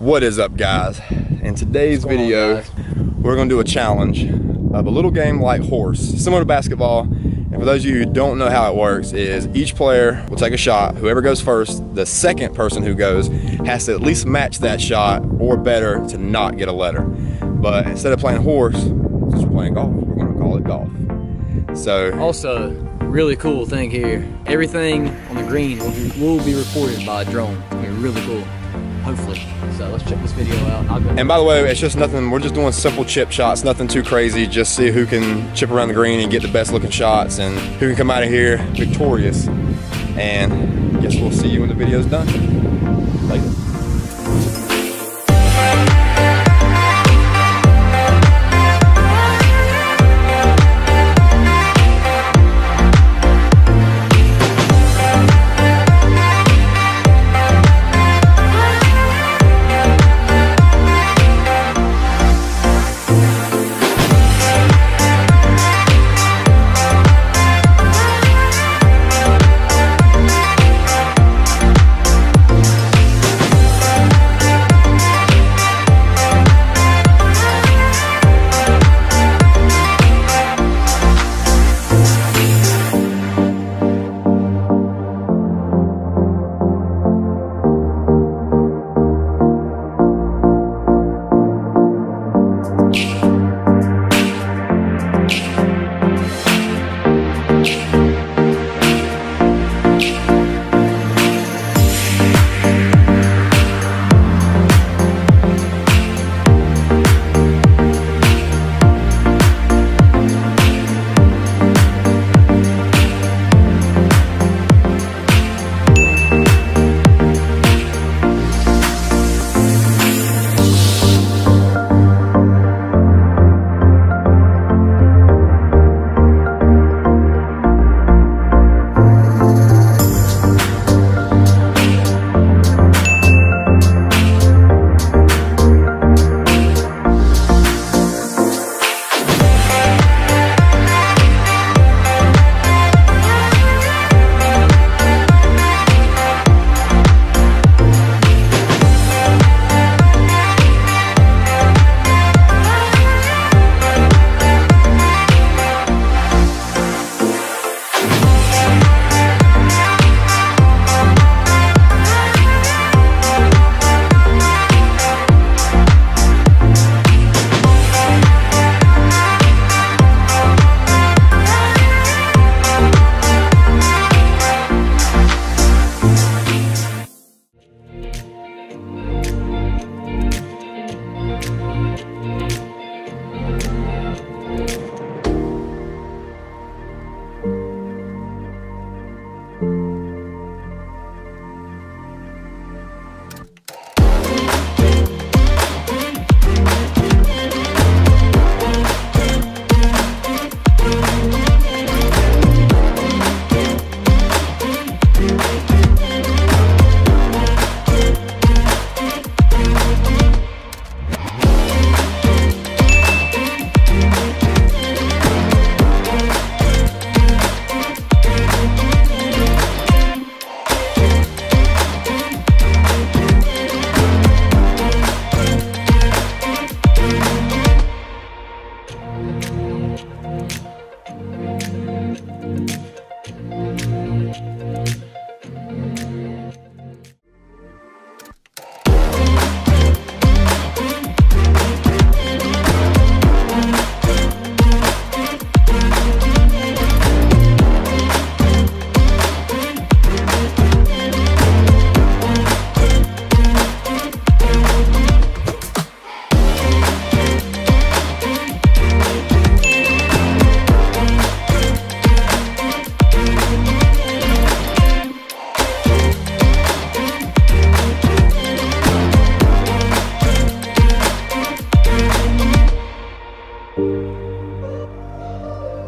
What is up guys? In today's video, on, we're gonna do a challenge of a little game like horse, similar to basketball. And for those of you who don't know how it works is each player will take a shot. Whoever goes first, the second person who goes has to at least match that shot or better to not get a letter. But instead of playing horse, since we're playing golf, we're gonna call it golf. So also, really cool thing here, everything on the green will be, will be reported by a drone. It's really cool hopefully. So let's check this video out. And by the way, it's just nothing, we're just doing simple chip shots, nothing too crazy. Just see who can chip around the green and get the best looking shots and who can come out of here victorious. And I guess we'll see you when the video's done.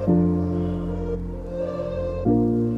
thank you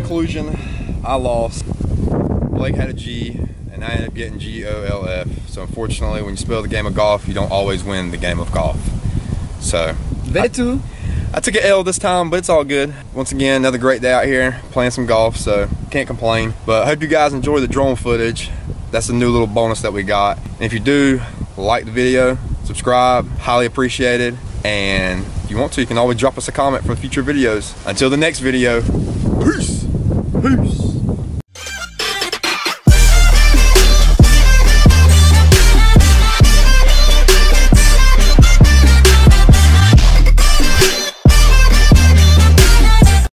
version, I lost. Blake had a G, and I ended up getting G O L F. So unfortunately, when you spell the game of golf, you don't always win the game of golf. So Vetu. I took an L this time, but it's all good. Once again, another great day out here playing some golf, so can't complain. But I hope you guys enjoy the drone footage. That's a new little bonus that we got. And if you do, like the video, subscribe, highly appreciated. And if you want to, you can always drop us a comment for future videos. Until the next video, peace. Peace.